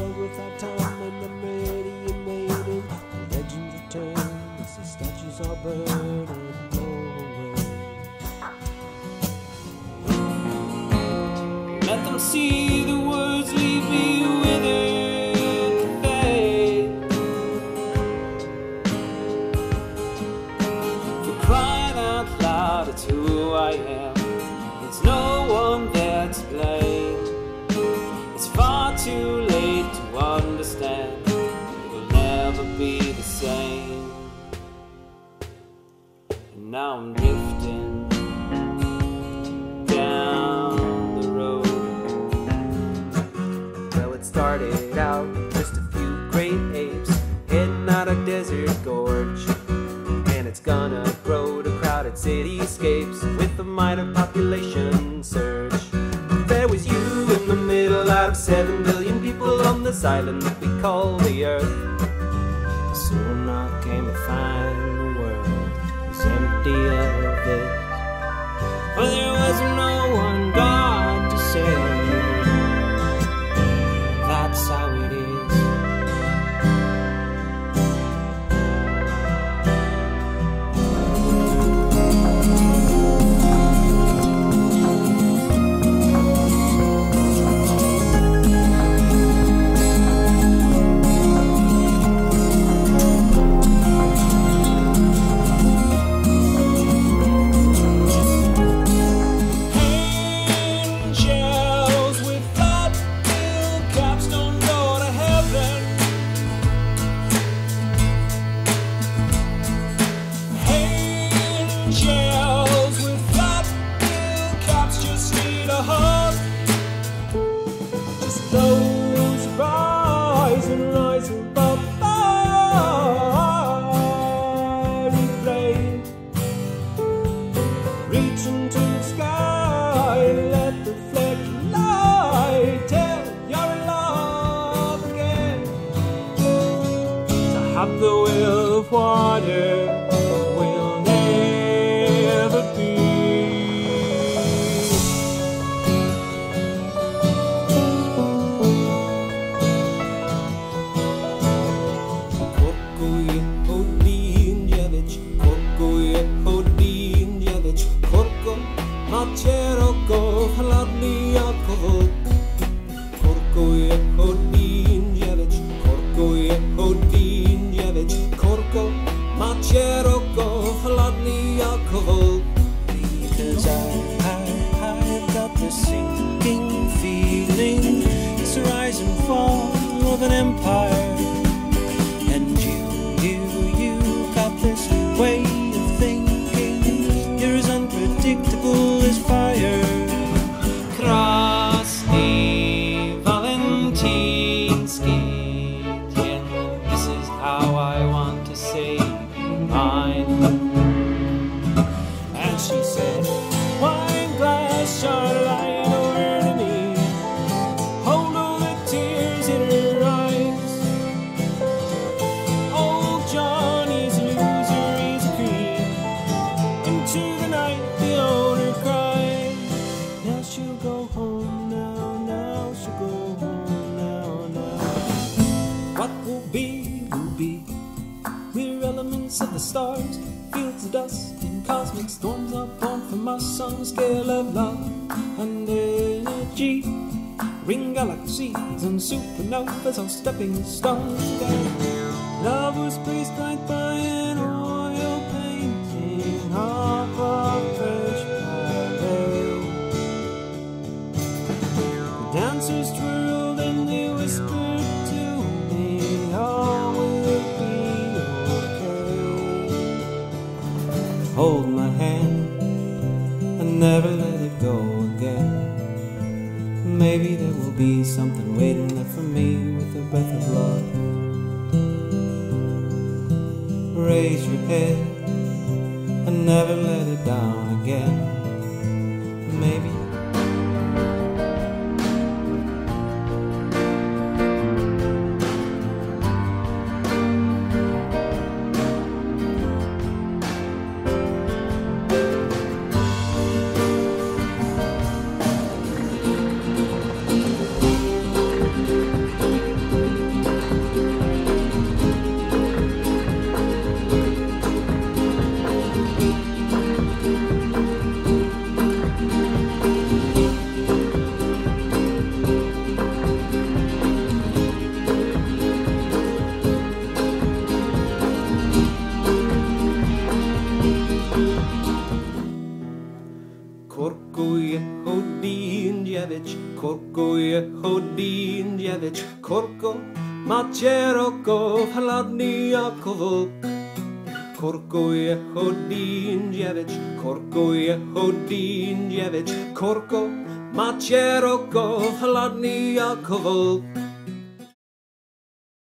world without time and. The legends return as the statues are. Let them see the words leave me withered fade. For crying out loud, it's who I am. Too late to understand. It'll never be the same. And now I'm drifting down the road. Well, it started out just a few great apes heading out a desert gorge. And it's gonna grow to crowded cityscapes with the might of population surge. There was you in the middle out of seven island that we call the Earth. Soon I came to find the world was empty of this. For there was no Reach into the sky, let reflect light. Tell love again. To have the will of water hladný alkohol. What will be, will be. We're elements of the stars, fields of dust, and cosmic storms are born from on the scale of love and energy. Ring galaxies and supernovas are stepping stones. Love was prescribed by an Hold my hand and never let it go again. Maybe there will be something waiting there for me with a breath of love. Raise your head and never let it down again. Korkuje Korko Jechodinjevich, Korko Jechodinjevich, Korko macie roko hladný ako vlk. Korko korkuje Korko Jechodinjevich, Korko macie roko hladný ako vlk.